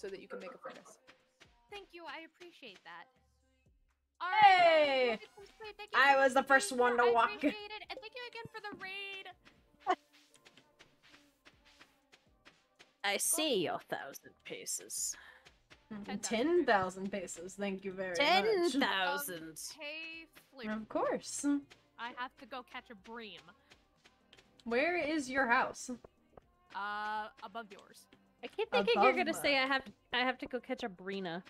so that you can make a furnace. Thank you. I appreciate that. Hey! Alright, thank you I was the first one here. to I walk. appreciate it, and thank you again for the raid. I see your thousand paces. Ten thousand pesos. Thank you very Ten much. thousand. Hey, Flute. Of course. I have to go catch a bream. Where is your house? Uh, above yours. I keep thinking you're gonna say I have to, I have to go catch a Brina.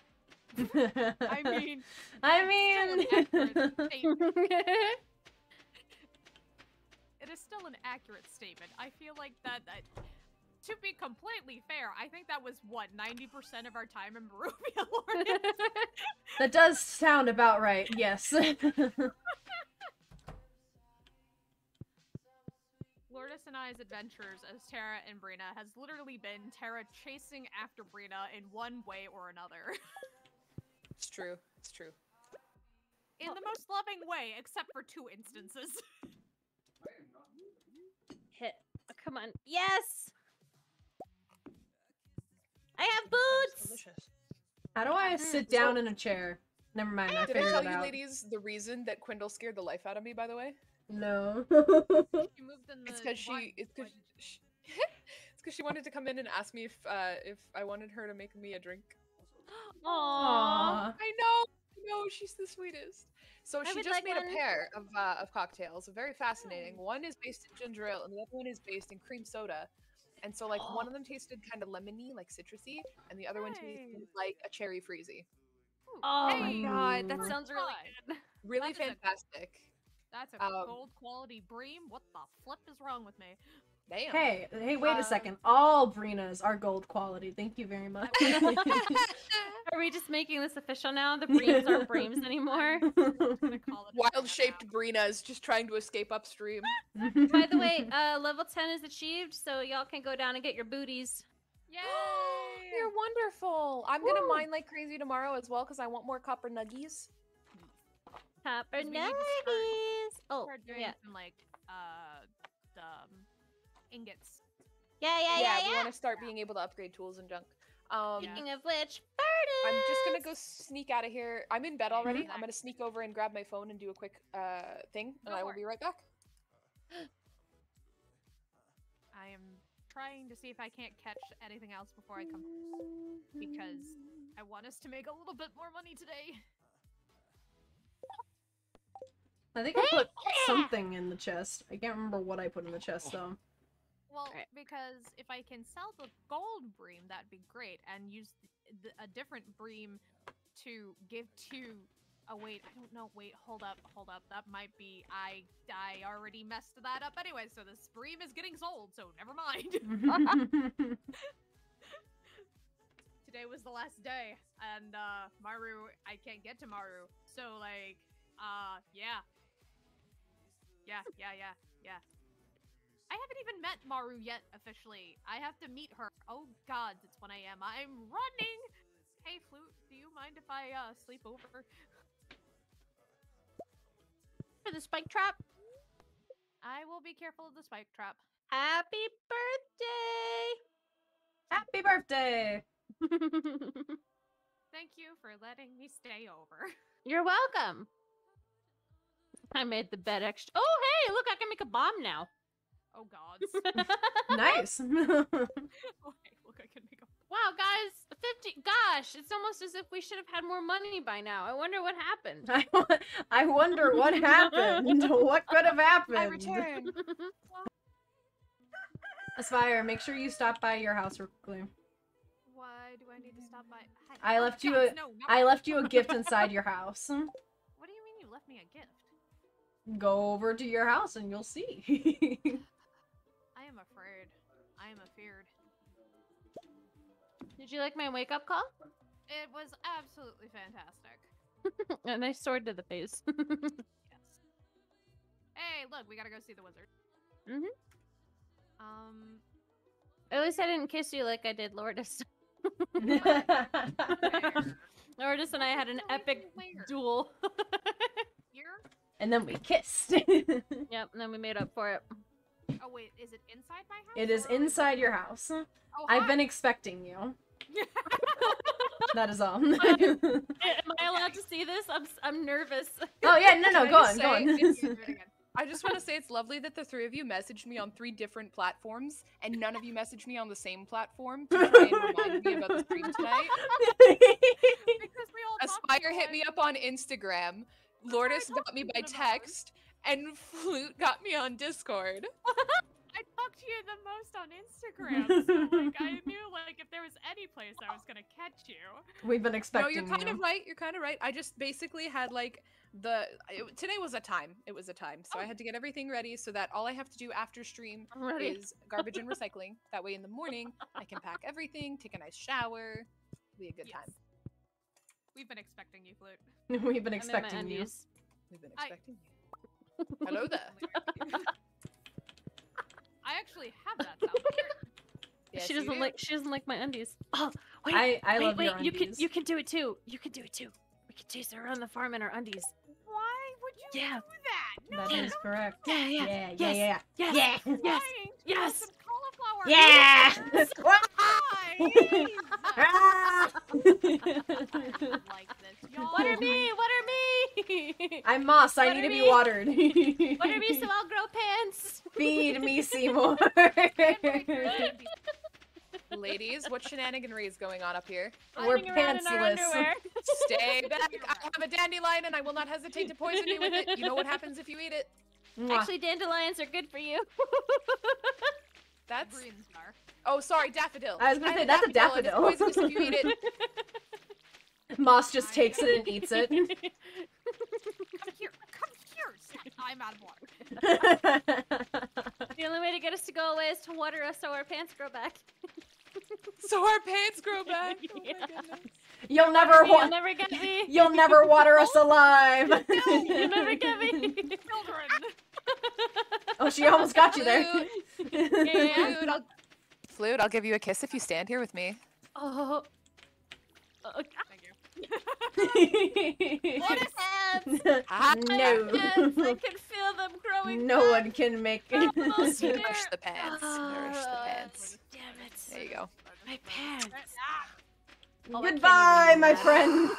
I mean, I it's still an mean. It is still an accurate statement. I feel like that. that to be completely fair, I think that was what 90% of our time in Barovia that does sound about right. Yes. Lordess and I's adventures as Tara and Brina has literally been Tara chasing after Brina in one way or another. It's true. It's true. in the most loving way, except for two instances. Hit. Oh, come on. Yes. I have boots. How do I mm-hmm. sit down in a chair? Never mind. I Did I tell you, out. ladies, the reason that Quindle scared the life out of me? By the way, No. She moved in the it's because she. It's because she. it's because she wanted to come in and ask me if uh, if I wanted her to make me a drink. Aww. Aw. I know, I know, she's the sweetest. So I she just like made one. a pair of uh, of cocktails, very fascinating. One is based in ginger ale, and the other one is based in cream soda. And so, like, one of them tasted kind of lemony, like citrusy, and the other one tasted like a cherry freezy. Oh hey, my god, that Mm. sounds really good. Really That is a- fantastic. That's a Um, gold quality bream. What the flip is wrong with me? Damn. Hey, hey, wait Um, a second. All Brinas are gold quality. Thank you very much. Are we just making this official now? The breams aren't breams anymore. I'm gonna call it a day Wild shaped Brinas just trying to escape upstream. By the way, uh, level 10 is achieved, so y'all can go down and get your booties. now. Yay! You're wonderful. I'm gonna mine like crazy tomorrow as well because I want more copper nuggies. Copper we need to start- nuggies. Oh, Start doing yeah. some like uh um ingots. Yeah, yeah, yeah, Yeah, we yeah. want to start being able to upgrade tools and junk. Um, Yeah. Speaking of which, I'm just gonna go sneak out of here. I'm in bed already. I'm gonna sneak over and grab my phone and do a quick uh thing, and Go I will for be right back. I am trying to see if I can't catch anything else before I come because I want us to make a little bit more money today. I think I put something in the chest. I can't remember what I put in the chest though. Well, Right. because if I can sell the gold bream, that'd be great, and use th- th- a different bream to give to. Oh wait, I don't know. Wait, hold up, hold up. That might be. I I already messed that up anyway. So this bream is getting sold. So never mind. Today was the last day, and uh Maru, I can't get to Maru. So like, uh, yeah, yeah, yeah, yeah, yeah. I haven't even met Maru yet officially. I have to meet her. Oh gods, it's 1 a.m. I'm running. Hey, Flute, do you mind if I uh sleep over? For the spike trap. I will be careful of the spike trap. Happy birthday! Happy birthday! birthday! Thank you for letting me stay over. You're welcome. I made the bed extra. Oh, hey, look, I can make a bomb now. Oh gods. Nice. okay, look, I can make a. Wow, guys, 50. Gosh, it's almost as if we should have had more money by now. I wonder what happened. I, I wonder what happened. what could have happened? I return. Aspire, make sure you stop by your house real quickly. Why do I need to stop by? Hi- I oh, left you gods, a- No, not- I left you a gift inside your house. What do you mean you left me a gift? Go over to your house and you'll see. I am afraid. I am afeared. Did you like my wake up call? It was absolutely fantastic. A nice sword to the face. Yes. Hey, look, we gotta go see the wizard. Mhm. Um, At least I didn't kiss you like I did Lordess. Lordess and I had an epic duel. Here? and then we kissed. yep, and then we made up for it. Oh wait, is it inside my house? it is inside your house. Oh, I've been expecting you. That is all. Am I allowed to see this? I'm s- I'm nervous. oh yeah, no, no, go on, just go on. it's- Do it again. I just want to say it's lovely that the three of you messaged me on three different platforms, and none of you messaged me on the same platform to try and remind me about the stream tonight. Because we all Aspire hit me up on Instagram. Lordess got me by talked about text, and Flute got me on Discord. I talked to you the most on Instagram. So like I knew like if there was any place I was gonna catch you. We've been expecting. No, you're kind you. of right. You're kind of right. I just basically had like the it, today was a time. It was a time, so I oh. had to get everything ready so that all I have to do after stream is garbage and recycling. That way, in the morning, I can pack everything, take a nice shower, be a good Yes. time. We've been expecting you, Flute. We've been I'm in my expecting you. undies. We've been I- expecting you. Hello there. I actually have that sound. Yes, she doesn't do. like she doesn't like my undies. Oh wait, I I wait, love wait, your you can you can do it too. You can do it too. We can chase her around the farm in our undies. Why would you Yeah. do that? No, That is don't correct. Yeah, yeah, Yeah, yeah, yes, yeah, yes, yeah. be yes. lying to yes. Some cauliflower. Yeah. ears. Why? Jeez. Ah! I don't like this. Y'all Water me, water me. I'm Moss. I need to be watered. water me so I'll grow pants. Feed me, Seymour. Ladies, what shenaniganry is going on up here? We're Running around in our pantsless. Stay back. I have a dandelion and I will not hesitate to poison you with it. You know what happens if you eat it? Actually, dandelions are good for you. That's. Greens are. Oh, sorry, daffodil. I was gonna have say, that's a and daffodil. It's poisonous if you eat it. Moss just takes it and eats it. Come here. Come here. I'm out of water. the only way to get us to go away is to water us so our pants grow back. So our pants grow back. Oh my Yeah. goodness. You'll never You'll never get me. You'll never water us alive. You'll never get me. Children. oh, she almost got you there. Yeah. Flute, I'll... Flute, I'll give you a kiss if you stand here with me. Oh. Oh, Thank you. what is hands? Hands, I no. can feel them growing. No back. one can make it. there. Nourish the pants. Nourish the Ah, pants. Damn it. There you go. My pants. Oh, Goodbye, my do friends.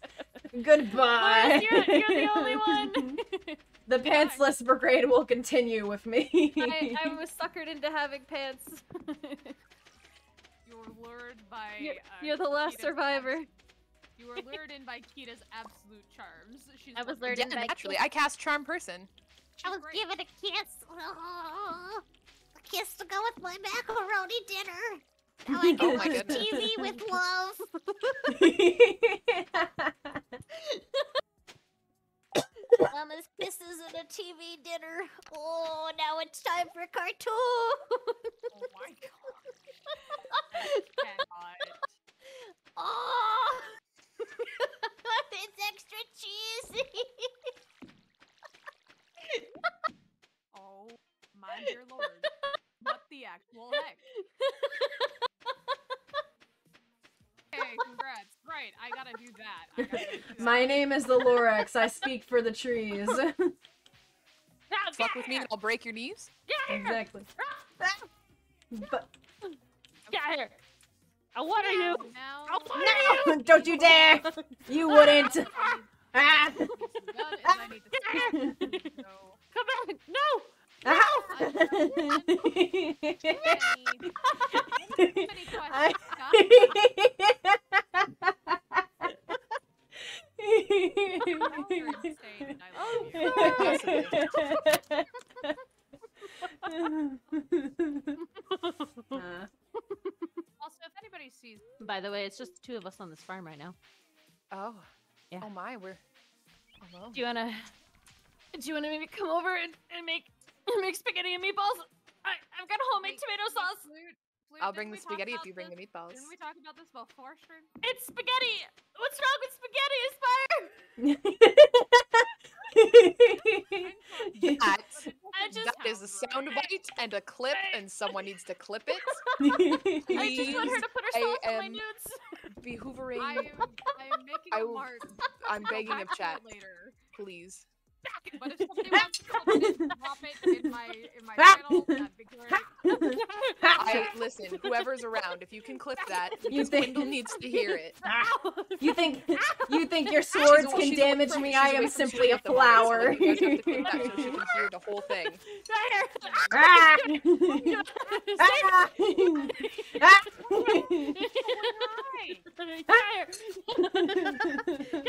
Goodbye. Lois, you're, you're the only one. The pantsless brigade will continue with me. I, I was suckered into having pants. You were lured by. you're, uh, you're the last Kita's survivor. abs- You were lured in by Kita's absolute charms. She's I was lured Yeah, in by naturally. I cast charm person. she's great. given a kiss. a kiss to go with my macaroni dinner. Now I Oh can my watch goodness. TV with love. Mama's kisses and a TV dinner. Oh, now it's time for cartoon. Oh my god. Oh, it's extra cheesy. Oh my dear lord. What the actual heck? Right, I gotta do that. Gotta do that. My name is the Lorax. I speak for the trees. Fuck with me and I'll break your knees. Yeah. Exactly. But Get here. I water you. Now, I'll water you. don't you dare! You wouldn't. Ah. what needs to be done is I need to so Come back. No. Ah. any, any I- questions? Now you're insane and I love you. Uh, Also, if anybody sees By the way, it's just the two of us on this farm right now. Oh. Yeah. Oh my, we're alone. Do you wanna? Do you wanna maybe come over and, and make make spaghetti and meatballs? I I've got homemade Wait, tomato wait, sauce. Flute, Flute, I'll bring the spaghetti if you bring this- the meatballs. Didn't we talk about this before stream? It's spaghetti. What's wrong with spaghetti, Aspire? That, I just that is a sound bite and a clip, and someone needs to clip it. I just want her to put her I sauce my nudes. Be hoovering. I'm, I'm making I a will- mark. I'm begging of chat, later. please. But if somebody wants to clip it drop it in my in my channel, that'd be great. I listen. Whoever's around, if you can clip that, you think- Wendell needs to hear it. You think you think your swords can damage me? I am simply a at so, flower. like, you guys have to clip that so she can hear the whole thing. Ah! Ah! Fucking hard. Where-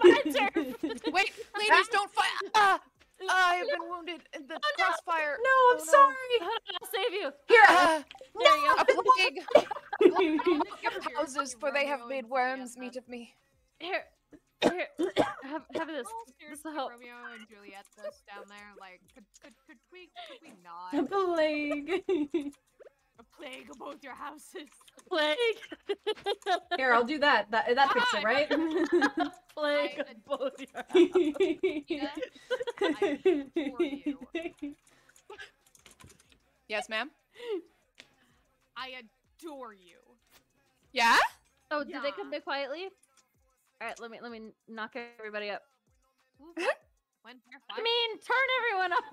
Wait, ladies, don't fight! Ah, I have been wounded in the crossfire. No, I'm Oh, no. sorry. I'll save you. Here, There you a plague! Your Your houses, for they have made worms meat of me. Here, here. Have, have this. Oh, This will help. Romeo and Juliet, this down there, like, could, could, could we, could we not? a plague. A plague of both your houses. Plague. Here, I'll do that. That that fixes it, right? Plague I- of both your Yes, ma'am? I adore you. Yeah? Oh, did they come back quietly? All right, let me let me knock everybody up. Who- When, where, I mean, turn everyone up.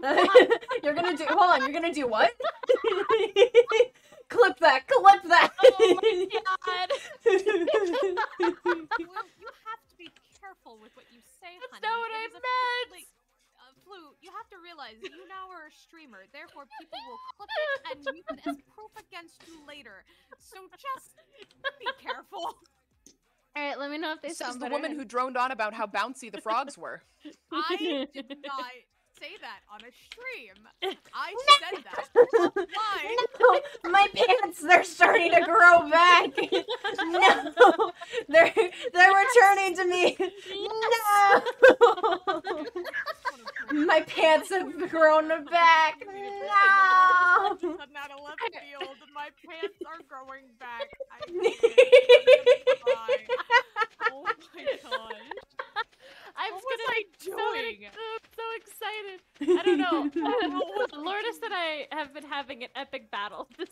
you're gonna do. Hold on. You're gonna do what? clip that. Clip that. Oh my god. You have to be careful with what you say, That's honey. not what It I is a- meant. like, uh, Flute, you have to realize you now are a streamer, therefore people will clip it and use it as proof against you later. So just be careful. All right, let me know if they This sound is the woman who droned on about how bouncy the frogs were. I did not say that on a stream. I said that offline. no, my pants, they're starting to grow back. No, they're they're returning to me. No, my pants have grown back. No. I'm not 11 years old and my pants are growing back. I can't. I'm gonna cry. Oh my god. I'm What just was gonna I so, doing? ex- so excited. I don't know. Lordess and I have been having an epic battle this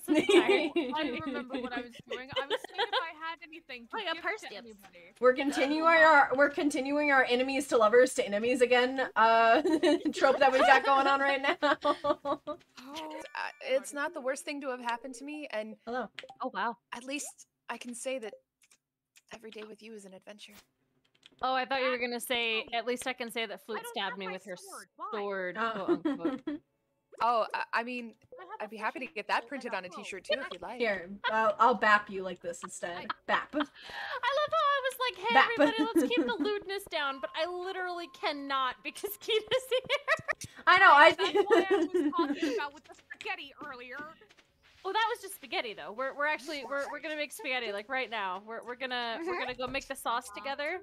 entire I don't remember what I was doing. I was seeing if I had anything to Like a give purse to anybody. We're continuing our we're continuing our enemies to lovers to enemies again. Uh, trope that we've got going on right now. Oh, Uh, it's not the worst thing to have happened to me, and Hello. Oh wow. at least I can say that every day with you is an adventure. Oh, I thought you were gonna say. At least I can say that Flute stabbed me with her sword. Sword. Quote unquote. Oh, I, I mean, I have I'd be happy to get that printed on a bow. t-shirt too if you'd like. Here, I'll, I'll bap you like this instead. Bap. I love how I was like, "Hey, Bap. everybody, let's keep the lewdness down," but I literally cannot because Kita's here. I know. I. That's what I was talking about with the spaghetti earlier. Oh, that was just spaghetti, though. We're we're actually we're we're gonna make spaghetti like right now. We're we're gonna we're gonna go make the sauce together.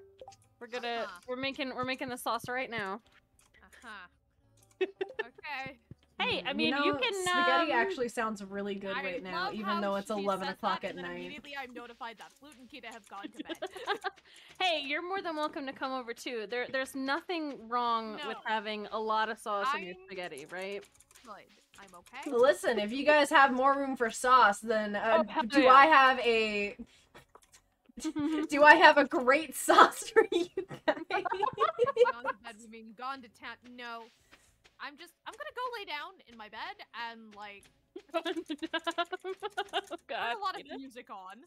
We're gonna Uh-huh. we're making we're making the sauce right now. Uh-huh. Okay. Hey, I You mean, know, you can Spaghetti um, actually sounds really good I right now, even though it's 11 o'clock at night. Immediately, I'm notified that Flute and Kita have gone to bed. Hey, you're more than welcome to come over too. There there's nothing wrong with having a lot of sauce in your spaghetti, right? Good. I'm okay. Listen, if you guys have more room for sauce, then uh, Oh, do yeah. I have a do I have a great sauce for you guys? gone to bed. We mean gone to town. No. I'm just. I'm gonna go lay down in my bed and like oh put God. a lot of music on.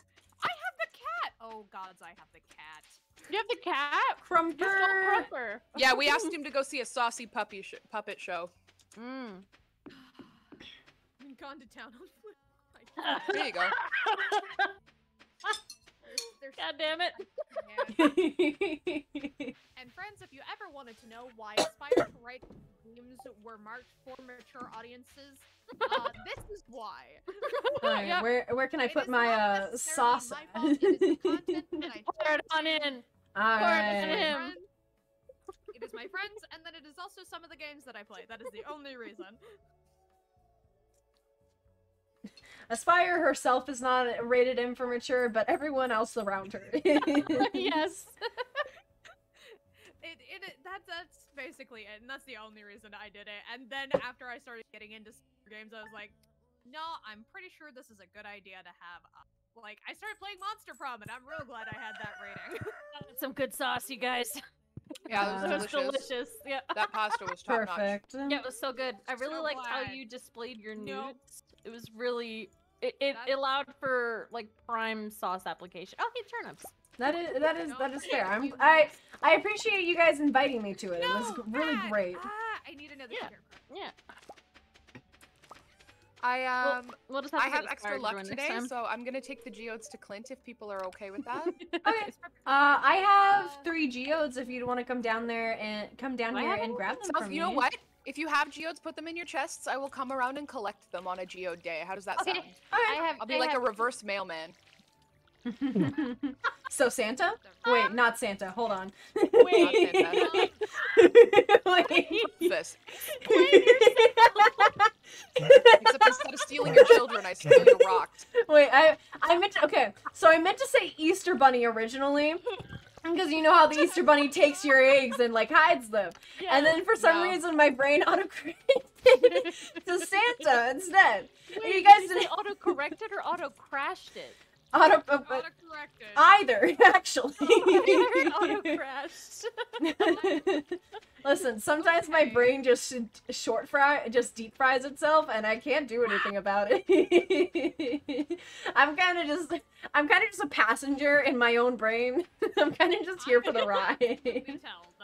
I have the cat. Oh gods, I have the cat. You have the cat? Just don't Crumper. Yeah, we asked him to go see a saucy puppy sh- puppet show. Mm. I'm gone to town on Flute. There you go. There's, there's God damn it. And friends, if you ever wanted to know why Aspire to Write games were marked for mature audiences, uh, this is why. Alright, Yep. where where can I It put my uh sauce? my fault, it is content that I Pour it on in. All Pour it right. in him. friends. It is my friends, and then it is also some of the games that I play. That is the only reason. Aspire herself is not rated M for mature, but everyone else around her. yes. It, it, it that that's basically it, and that's the only reason I did it. And then after I started getting into s- games, I was like, no, I'm pretty sure this is a good idea to have. Uh, like, I started playing Monster Prom, and I'm real glad I had that rating. Some good sauce, you guys. Yeah, Uh, it It was was delicious. delicious. Yeah. That pasta was top notch. Perfect. Yeah, it was so good. I really So liked how you displayed your nudes. Nope. It was really it, it, allowed for like prime sauce application. Oh, hey, turnips. That is that is No, that is fair. I'm. I I appreciate you guys inviting me to it. It was really Dad! great. Ah, I need another Yeah. scarecrow. Yeah. I um we'll just have I have extra luck today, so I'm gonna take the geodes to Clint if people are okay with that. Okay. Uh, I have three geodes. If you'd want to come down there and come down I here and grab them So from you know what? If you have geodes, put them in your chests. I will come around and collect them on a geode day. How does that Okay. sound? I have. I'll be I like have, a reverse mailman. So Santa? Wait, not Santa. Hold on. Wait. Not Wait. This. Except instead of stealing your children, I steal your rocks. Wait, I I meant to, okay. So I meant to say Easter Bunny originally. Because you know how the Easter Bunny takes your eggs and like hides them. yeah, And then for some No. reason my brain autocorrected to Santa instead. Wait, you guys did you say didn't- auto corrected or auto crashed it? Auto, uh, uh, Auto-corrected. either, actually. auto crashed. Listen, sometimes my brain just short fry, just deep fries itself, and I can't do anything about it. I'm kind of just, I'm kind of just a passenger in my own brain. I'm kind of just here for the ride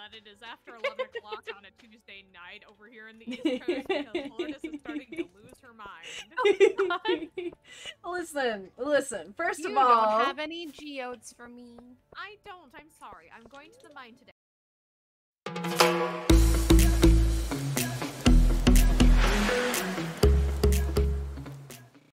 that it is after 11 o'clock on a Tuesday night over here in the East Coast because Lordess is starting to lose her mind. Listen, listen. First you of all, you don't have any geodes for me. I don't. I'm sorry. I'm going to the mine today.